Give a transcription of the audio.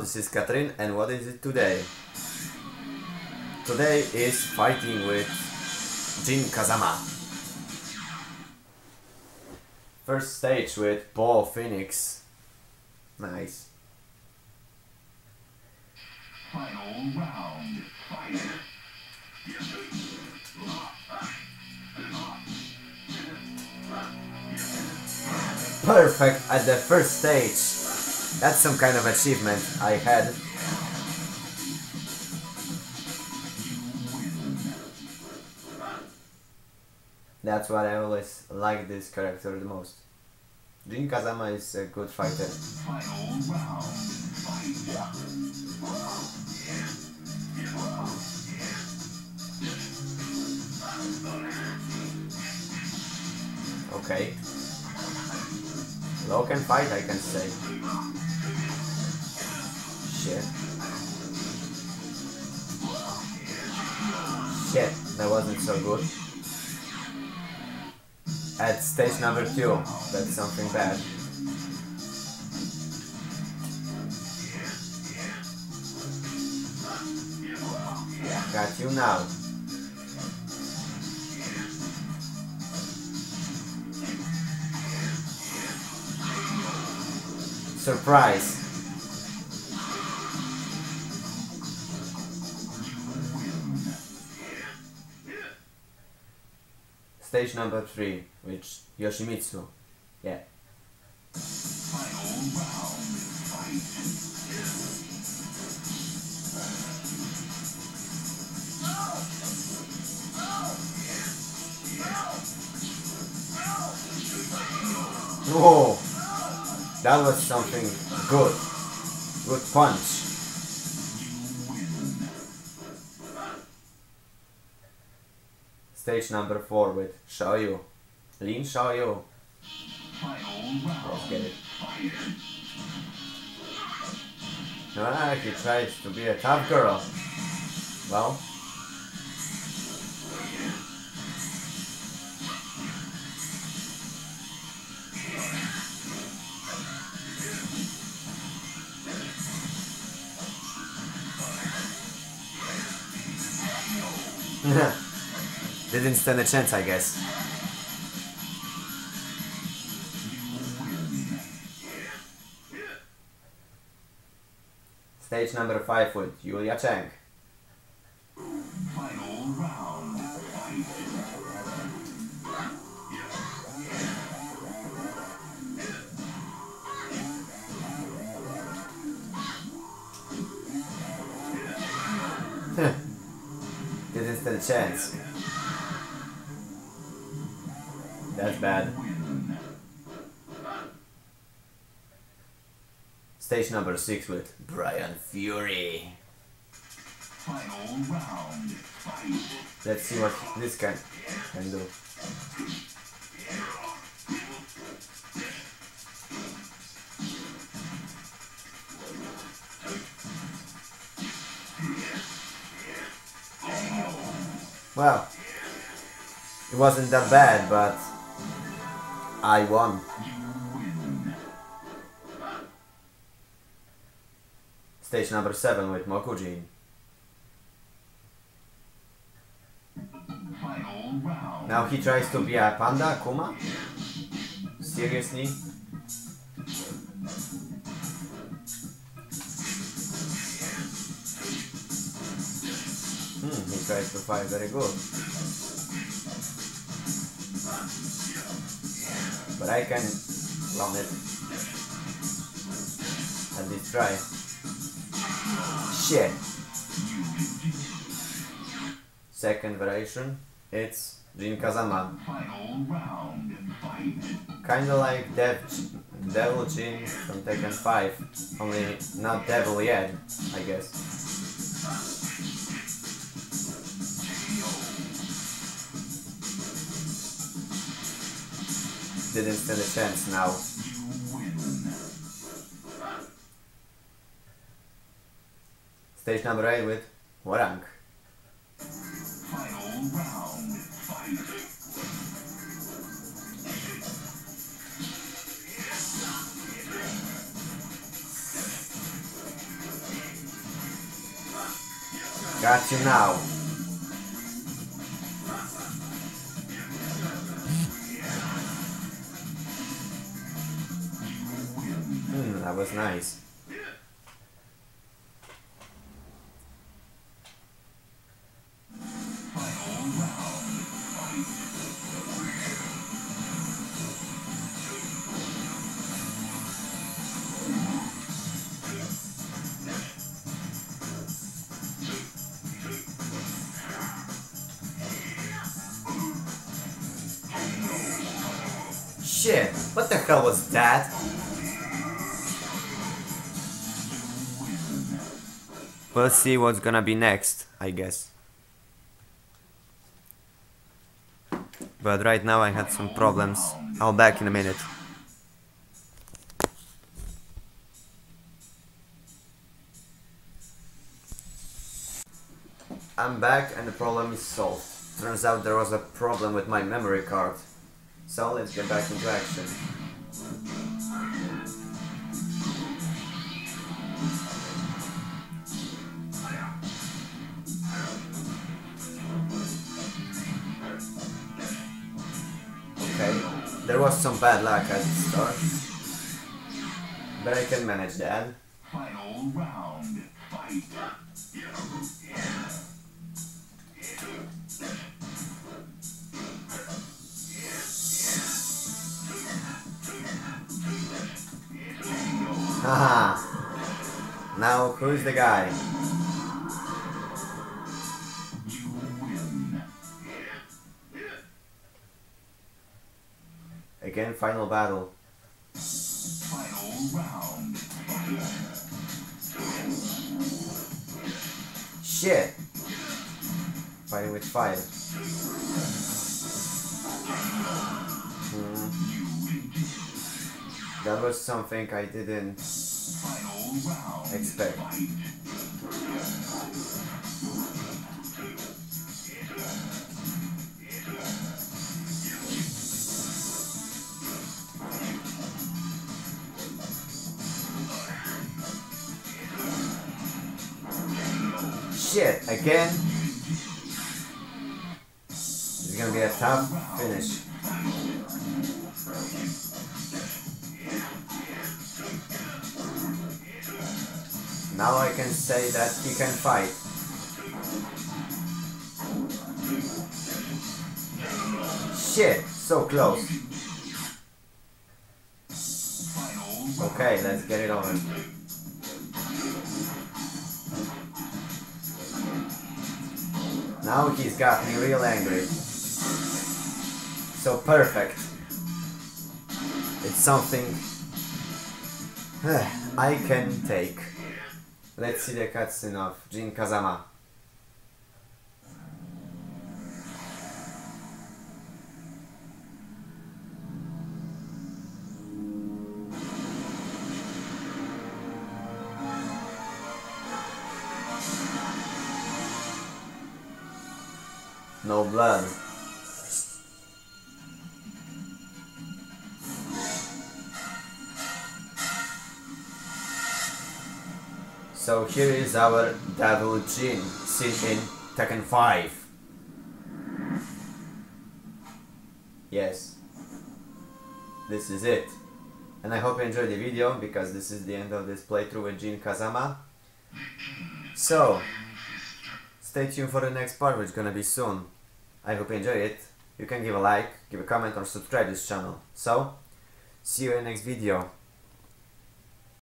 this is Katrin and what is it today? Today is fighting with Jin Kazama. First stage with Paul Phoenix. Nice. Final round. Fight. Perfect at the first stage. That's some kind of achievement I had. That's why I always like this character the most. Jin Kazama is a good fighter. Okay. Low can fight, I can say. Shit, that wasn't so good. At stage number two, that's something bad. Got you now. Surprise. Stage number three, which Yoshimitsu. Yeah. Whoa! That was something good. Good punch. Stage number four with Xiaoyu. Ling Xiaoyu. Let's get it. Ah, he tries to be a tough girl. Well. Didn't stand a chance, I guess. Stage number five with Yulia Cheng. Final round. Didn't stand a chance. That's bad. Stage number six with Bryan Fury. Final round. Let's see what this can can do. Well, it wasn't that bad, but I won. Stage number seven with Mokujin. Now he tries to be a panda, Kuma? Seriously? Hmm, he tries to fight very good. But I can run it. At least try. Shit. Second variation, it's Jin Kazama. Kinda like Dev Devil Jin from Tekken 5, only not Devil yet, I guess. didn't stand a chance now. Stage number 8 with Warang. Got you now. Was nice. Shit, what the hell was that? We'll see what's gonna be next, I guess. But right now I had some problems. I'll back in a minute. I'm back and the problem is solved. Turns out there was a problem with my memory card. So let's get back into action. There was some bad luck at the start. But I can manage that. Final round. Fight. Haha. now who's the guy? Again, final battle. Final round. Shit! Fighting with fire. Hmm. That was something I didn't expect. Shit, again? It's gonna be a tough finish. Now I can say that he can fight. Shit, so close. Okay, let's get it over. Now he's got me real angry. So perfect. It's something I can take. Let's see the cutscene of Jin Kazama. No blood. So here is our Devil Jin, seen in Tekken 5. Yes. This is it. And I hope you enjoyed the video, because this is the end of this playthrough with Jin Kazama. So, stay tuned for the next part, which is gonna be soon. I hope you enjoy it. You can give a like, give a comment or subscribe this channel. So, see you in the next video.